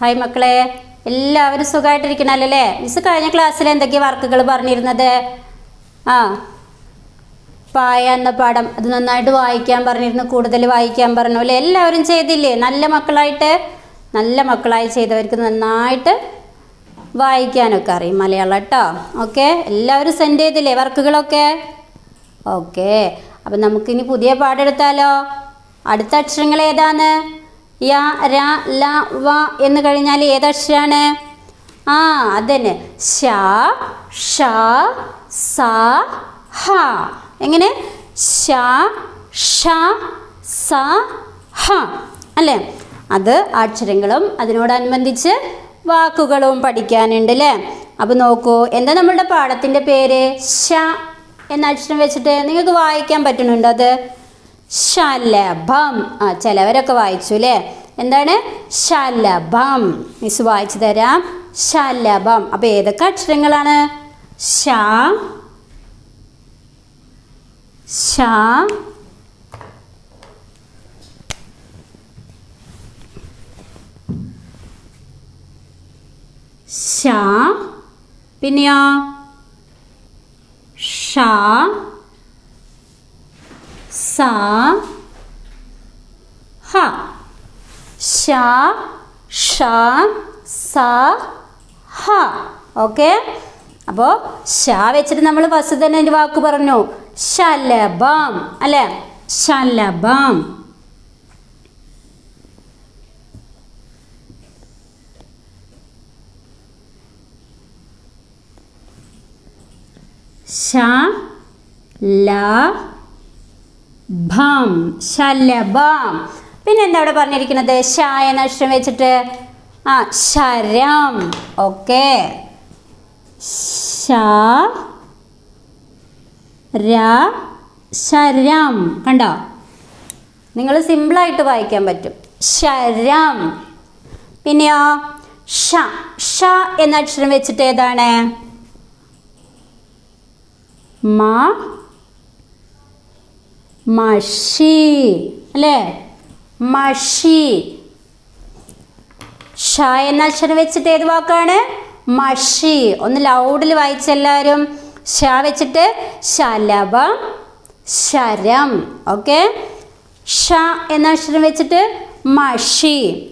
Hi മക്കളെ എല്ലാവരും സുഖമായിട്ടിരിക്കണല്ലേ miss കഴിഞ്ഞ ക്ലാസ്സിൽ എന്തൊക്കെയാണ് വർക്കുകൾ പറഞ്ഞിരുന്നത്? ആ പായ എന്ന പാഠം അത് നന്നായിട്ട് വായിക്കാൻ പറഞ്ഞിരുന്നു കൂടുതൽ വായിക്കാൻ പറഞ്ഞു അല്ലേ? എല്ലാവരും ചെയ്തില്ലേ? നല്ല മക്കളായിട്ട് നല്ല മക്കളായി ചെയ്തവർക്ക് നന്നായിട്ട് വായിക്കാനൊക്കെ അറിയും മലയാളം കേട്ടോ. ഓക്കെ എല്ലാവരും സെൻഡ് ചെയ്തില്ലേ വർക്കുകളൊക്കെ? ഓക്കെ അപ്പം നമുക്കിനി പുതിയ പാഠം എടുത്താലോ? അടുത്ത അക്ഷരങ്ങൾ ഏതാണ്? യ ര ല വ എന്ന് കഴിഞ്ഞാൽ ഏതക്ഷരാണ്? ആ അതന്നെ. ഷ ഷ സ ഹ. എങ്ങനെ? ഷ ഷ സ ഹ. അല്ലേ? അത് അക്ഷരങ്ങളും അതിനോടനുബന്ധിച്ച് വാക്കുകളും പഠിക്കാനുണ്ട് അല്ലേ? അപ്പോൾ നോക്കൂ എന്താ നമ്മളുടെ പാഠത്തിന്റെ പേര്? ഷ എന്ന അക്ഷരം വെച്ചിട്ട് നിങ്ങൾക്ക് വായിക്കാൻ പറ്റുന്നുണ്ടോ അത്? ശലഭം. ആ ചിലവരൊക്കെ വായിച്ചു അല്ലേ? എന്താണ്? ശലഭം. മിസ് വായിച്ചു തരാം. ശലഭം. അപ്പോൾ ഏതൊക്കെ അക്ഷരങ്ങളാണ്? ശ പിന്നെയോ? ഷ സ ഹ ഷ ഷ സ ഹ ഓക്കെ? അപ്പോൾ ഷ വെച്ചിട്ട് നമ്മൾ ഫസ്റ്റ് തന്നെ ഒരു വാക്ക് പറഞ്ഞു. ശലഭം. അല്ലേ? ശലഭം. ശ ല ഭം ശലഭം. പിന്നെ എന്താ അവിടെ പറഞ്ഞിരിക്കുന്നത്? ഷ എന്ന അക്ഷരം വെച്ചിട്ട് ആ ശരം. ഓക്കെ. ശരം. കണ്ടോ? നിങ്ങൾ സിമ്പിളായിട്ട് വായിക്കാൻ പറ്റും. ശരം. പിന്നെയോ? ഷ ഷ എന്ന അക്ഷരം വെച്ചിട്ട് ഏതാണ്? മ മഷി. അല്ലേ? മഷി. ഷ എന്ന അക്ഷരം വെച്ചിട്ട് ഏത് വാക്കാണ്? മഷി. ഒന്ന് ലൗഡിൽ വായിച്ചെല്ലാവരും ഷ വെച്ചിട്ട് ശലഭം ശരം. ഓക്കെ? ഷ എന്ന അക്ഷരം വെച്ചിട്ട് മഷി.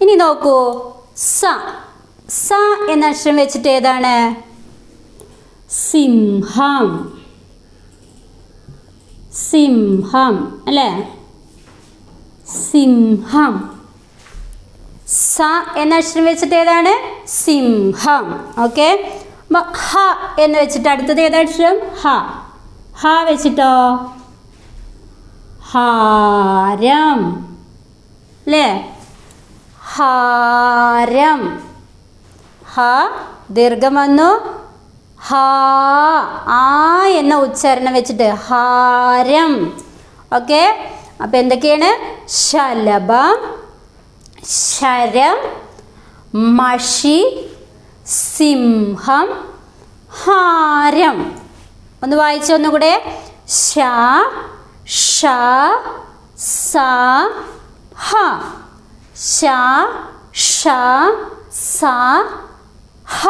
ഇനി നോക്കൂ. സ. സ എന്ന അക്ഷരം വെച്ചിട്ട് ഏതാണ്? സിംഹം. സിംഹം അല്ലേ? സിംഹം. സ എന്ന അക്ഷരം വെച്ചിട്ട് ഏതാണ്? സിംഹം. ഓക്കെ? ഹ എന്ന് വെച്ചിട്ട് അടുത്തത് ഏതാ അക്ഷരം? ഹ. ഹ വെച്ചിട്ടോ? ഹാരം. അല്ലേ? ഹാരം. ഹ ദീർഘം വന്നു. ഹാ ആ എന്ന ഉച്ചാരണം വെച്ചിട്ട് ഹാരം. ഓക്കെ? അപ്പോൾ എന്തൊക്കെയാണ്? ശലഭ ശരം മഷി സിംഹം ഹാരം. ഒന്ന് വായിച്ചു ഒന്നുകൂടെ. ഷ ഷ സ ഹ. ഷ ഷ സ ഹ.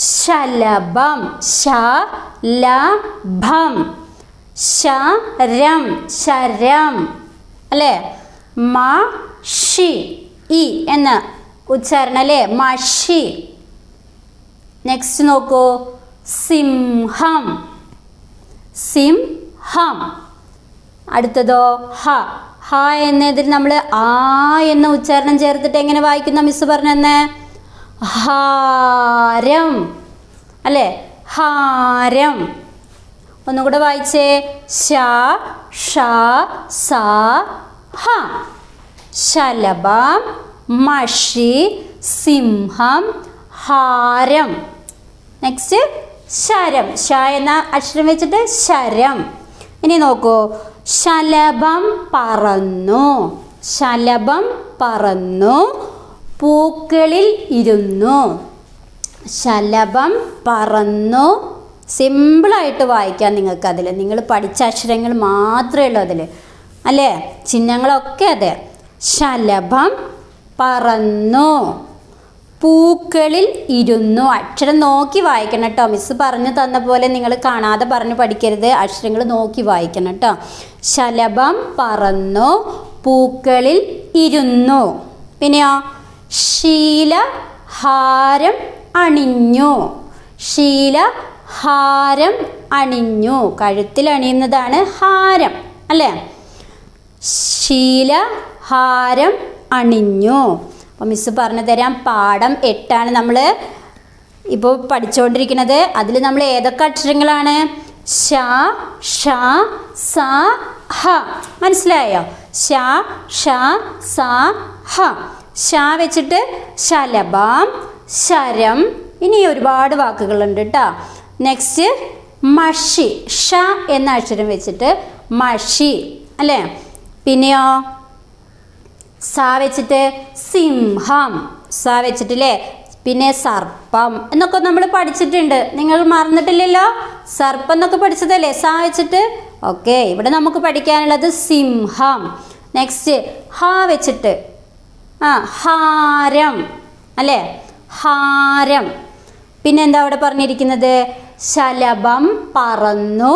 ശലഭം ശലഭം ശരം ശരം. അല്ലേ? മഷി ഇ എന്ന ഉച്ചാരണം അല്ലേ? മഷി. നെക്സ്റ്റ് നോക്കൂ. സിംഹം. സിംഹം. അടുത്തതോ? ഹ. ഹ എന്നതിൽ നമ്മൾ ആ എന്ന ഉച്ചാരണം ചേർത്തിട്ട് എങ്ങനെ വായിക്കുന്ന? മിസ് പറഞ്ഞെന്ന്. ഹാരം. അല്ലേ? ഹാരം. ഒന്നും കൂടെ വായിച്ചേ. ഷ ഷ സ ഹ. ശലഭം മഷി സിംഹം ഹാരം. നെക്സ്റ്റ് ശരം. ശ എന്ന അക്ഷരം വെച്ചിട്ട് ശരം. ഇനി നോക്കൂ. ശലഭം പറന്നു. ശലഭം പറന്നു. പൂക്കളിൽ ഇരുന്നു. ശലഭം പറന്നു. സിമ്പിളായിട്ട് വായിക്കാം നിങ്ങൾക്ക് അതിൽ നിങ്ങൾ പഠിച്ച അക്ഷരങ്ങൾ മാത്രമേ ഉള്ളൂ അതിൽ അല്ലേ? ചിഹ്നങ്ങളൊക്കെ അതെ. ശലഭം പറന്നു. പൂക്കളിൽ ഇരുന്നു. അക്ഷരം നോക്കി വായിക്കണം കേട്ടോ. മിസ് പറഞ്ഞു തന്ന പോലെ നിങ്ങൾ കാണാതെ പറഞ്ഞ് പഠിക്കരുത്. അക്ഷരങ്ങൾ നോക്കി വായിക്കണം കേട്ടോ. ശലഭം പറന്നു. പൂക്കളിൽ ഇരുന്നു. പിന്നെയോ? ശീല ഹാരം അണിഞ്ഞു. ശീല ഹാരം അണിഞ്ഞു. കഴുത്തിൽ അണിയുന്നതാണ് ഹാരം അല്ലേ? ശീല ഹാരം അണിഞ്ഞു. അപ്പോൾ മിസ് പറഞ്ഞു തരാം പാഠം എട്ടാണ് നമ്മൾ ഇപ്പോൾ പഠിച്ചുകൊണ്ടിരിക്കുന്നത് അതിൽ നമ്മൾ ഏതൊക്കെ അക്ഷരങ്ങളാണ്? ഷ ഷ സ ഹ. മനസ്സിലായോ? ഷ ഷ സ ഹ. ഷ വെച്ചിട്ട് ശലഭം ശരം. ഇനി ഒരുപാട് വാക്കുകളുണ്ട് കേട്ടോ നെക്സ്റ്റ് മഷി. ഷ എന്ന അക്ഷരം വെച്ചിട്ട് മഷി. അല്ലേ? പിന്നെയോ? സ വെച്ചിട്ട് സിംഹം. സ വെച്ചിട്ടില്ലേ? പിന്നെ സർപ്പം എന്നൊക്കെ നമ്മൾ പഠിച്ചിട്ടുണ്ട്. നിങ്ങൾ മറന്നിട്ടില്ലല്ലോ? സർപ്പം എന്നൊക്കെ പഠിച്ചതല്ലേ? സ വെച്ചിട്ട്? ഓക്കെ ഇവിടെ നമുക്ക് പഠിക്കാനുള്ളത് സിംഹം. നെക്സ്റ്റ് ഹ വെച്ചിട്ട് ആ ഹാരം. അല്ലേ? ഹാരം. പിന്നെ എന്താ അവിടെ പറഞ്ഞിരിക്കുന്നത്? ശലഭം പറന്നു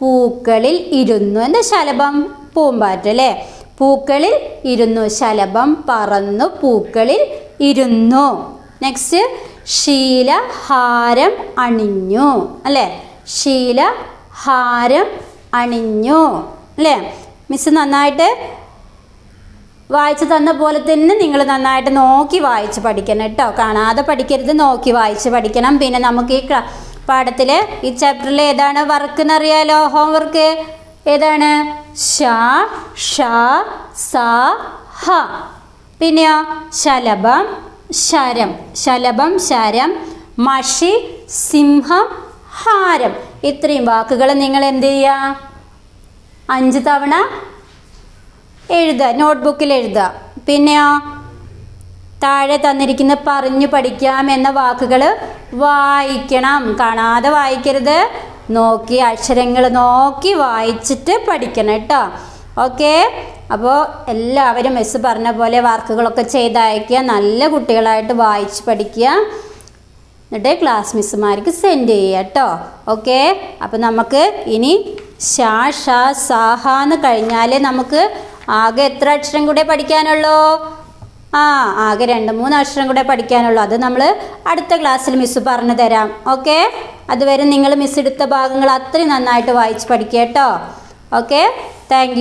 പൂക്കളിൽ ഇരുന്നു. എന്താ ശലഭം? പൂമ്പാറ്റ അല്ലേ? പൂക്കളിൽ ഇരുന്നു ശലഭം പറന്നു പൂക്കളിൽ ഇരുന്നു. നെക്സ്റ്റ് ശീല ഹാരം അണിഞ്ഞു അല്ലേ? ശീല ഹാരം അണിഞ്ഞു അല്ലേ? മിസ് നന്നായിട്ട് വായിച്ചു തന്ന പോലെ തന്നെ നിങ്ങൾ നന്നായിട്ട് നോക്കി വായിച്ച് പഠിക്കണം കേട്ടോ. കാണാതെ പഠിക്കരുത് നോക്കി വായിച്ച് പഠിക്കണം. പിന്നെ നമുക്ക് ഈ പാഠത്തിൽ ഈ ചാപ്റ്ററിൽ ഏതാണ് വർക്ക് എന്നറിയാലോ ഹോംവർക്ക് ഏതാണ്? ഷ ഷ സ ഹ. പിന്നെയോ? ശലഭം ശരം. ശലഭം ശരം മഷി സിംഹം ഹാരം. ഇത്രയും വാക്കുകൾ നിങ്ങൾ എന്ത് ചെയ്യുക അഞ്ച് തവണ എഴുതുക നോട്ട്ബുക്കിൽ എഴുതുക പിന്നെയോ താഴെ തന്നിരിക്കുന്ന പറഞ്ഞു പഠിക്കാം എന്ന വാക്കുകൾ വായിക്കണം. കാണാതെ വായിക്കരുത്. നോക്കി അക്ഷരങ്ങൾ നോക്കി വായിച്ചിട്ട് പഠിക്കണം കേട്ടോ. ഓക്കെ? അപ്പോൾ എല്ലാവരും മിസ് പറഞ്ഞ പോലെ വർക്കുകളൊക്കെ ചെയ്തയക്കുക നല്ല കുട്ടികളായിട്ട് വായിച്ച് പഠിക്കുക. എന്നിട്ട് ക്ലാസ് മിസ്സുമാർക്ക് സെൻഡ് ചെയ്യുക കേട്ടോ. ഓക്കെ? അപ്പോൾ നമുക്ക് ഇനി ഷാ ഷാ സാഹ എന്ന് കഴിഞ്ഞാൽ നമുക്ക് ആകെ എത്ര അക്ഷരം കൂടെ പഠിക്കാനുള്ളൂ? ആ ആകെ രണ്ട് മൂന്ന് അക്ഷരം കൂടെ പഠിക്കാനുള്ളൂ. അത് നമ്മൾ അടുത്ത ക്ലാസ്സിൽ മിസ്സ് പറഞ്ഞു തരാം. ഓക്കെ അതുവരെ നിങ്ങൾ മിസ് എടുത്ത ഭാഗങ്ങൾ അത്രയും നന്നായിട്ട് വായിച്ച് പഠിക്കുക കേട്ടോ. Okay thank